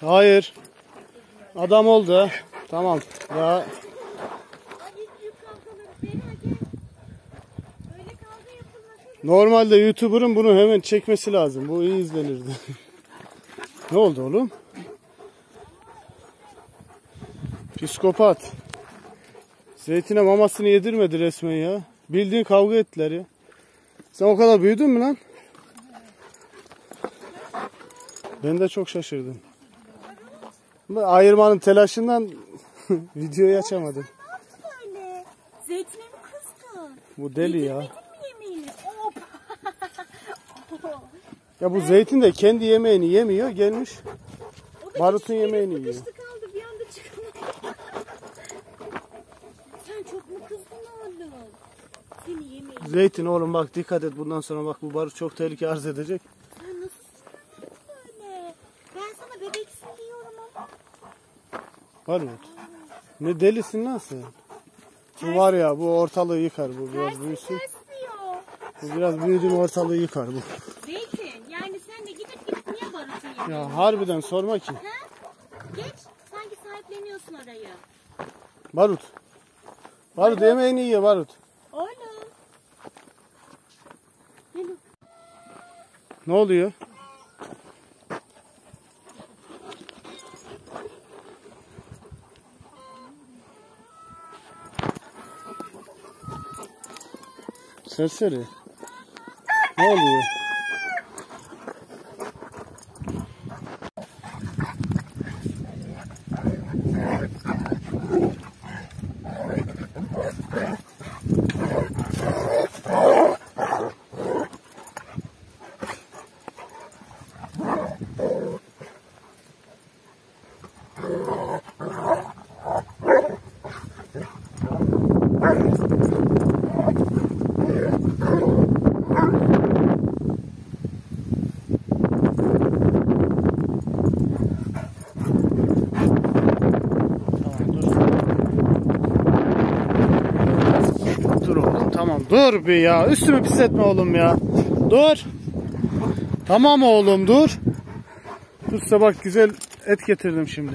Hayır. Adam oldu. Tamam. Ya normalde YouTuber'ın bunu hemen çekmesi lazım. Bu iyi izlenirdi. ne oldu oğlum? Psikopat. Zeytine mamasını yedirmedi resmen ya. Bildiğin kavga ettiler ya. Sen o kadar büyüdün mü lan? Ben de çok şaşırdım. Ayırmanın telaşından videoyu açamadım. Böyle. Zeytine mi kızdın? Bu deli ya. Ya bu zeytin de kendi yemeğini yemiyor gelmiş. Barut'un yemeğini yiyor. kaldı bir anda çıkamadı. Sen çok mu kızdın oğlum? Seni yemeği. Zeytin oğlum bak dikkat et bundan sonra bak bu barut çok tehlike arz edecek. Sen nasıl sinirlendin böyle? Ben sana bebeksin diyorum ama. Barut. Ne delisin sen? Bu var ya bu ortalığı yıkar bu biraz büyüsün. diyor. Bu biraz büyüdü mü ortalığı yıkar bu. Zeytin yani sen de gidip gidip niye barutun yemeğini? Ya harbiden sorma ki. Ha? Geç sanki sahipleniyorsun orayı. Barut. Barut yemeğini yiyor Barut. Oğlum. Ne oluyor? Serseri. Ne oluyor? Dur bir ya. Üstümü pis etme oğlum ya. Dur. Tamam oğlum dur. Dur bak güzel et getirdim şimdi.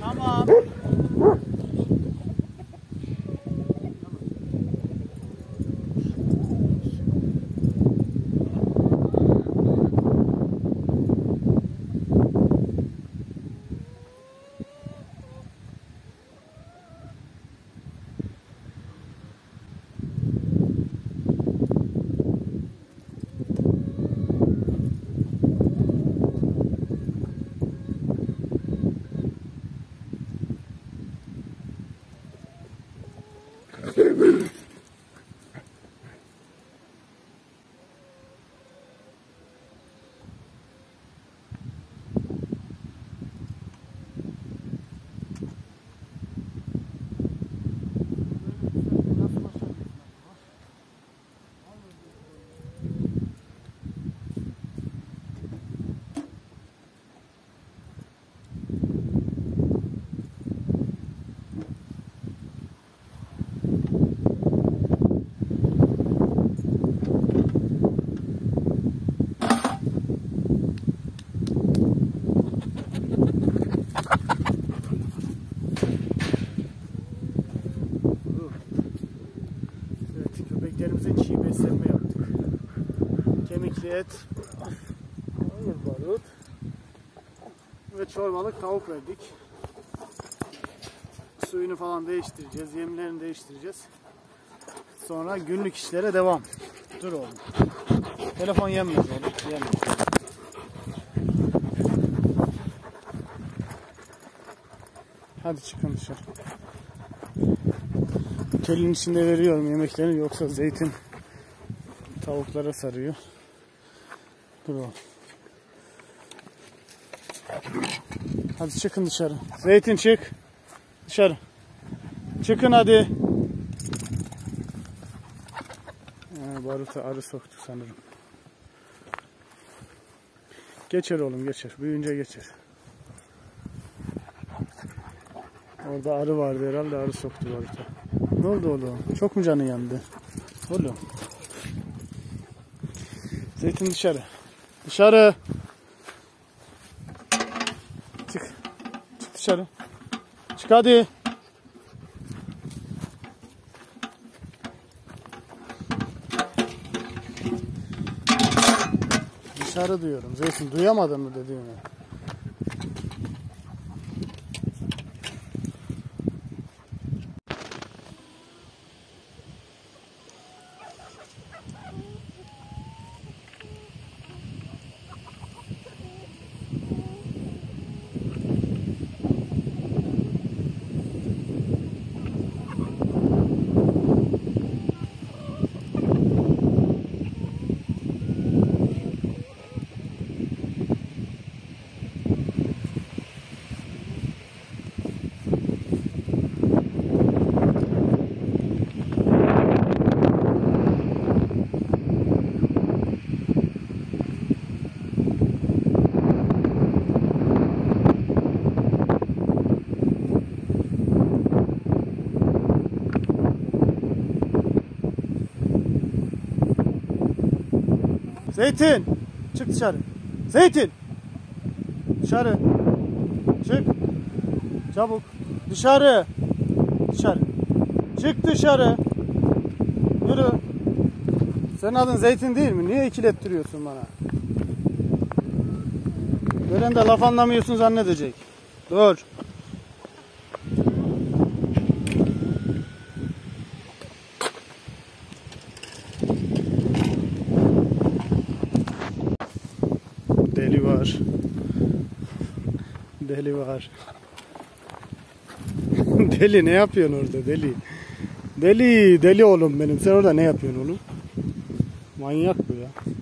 Tamam. Evet, Kemikli et, hayır barut ve çorbalık tavuk verdik. Suyunu falan değiştireceğiz, yemlerini değiştireceğiz. Sonra günlük işlere devam. Dur oğlum. Telefon yenmez oğlum, yenmez. Hadi çıkın dışarı. Telin içinde veriyorum yemeklerini yoksa zeytin tavuklara sarıyor. Dur. Hadi çıkın dışarı. Zeytin çık. Dışarı. Çıkın hadi. Baruta arı soktu sanırım. Geçer oğlum geçer. Büyüyünce geçer. Orada arı vardı herhalde arı soktu baruta. Ne oldu oğlum? Çok mu canın yandı? Oğlum. Zeytin dışarı. Dışarı. Çık. Çık dışarı. Çık hadi. Dışarı diyorum. Zeytin duyamadın mı dediğimi? Zeytin. Çık dışarı. Zeytin. Dışarı. Çık. Çabuk. Dışarı. Dışarı. Çık dışarı. Yürü. Senin adın Zeytin değil mi? Niye ikilettiriyorsun bana? Gören de laf anlamıyorsun zannedecek. Dur. Deli var. Deli var. deli ne yapıyorsun orada deli? Deli, deli oğlum benim. Sen orada ne yapıyorsun oğlum? Manyak bu ya.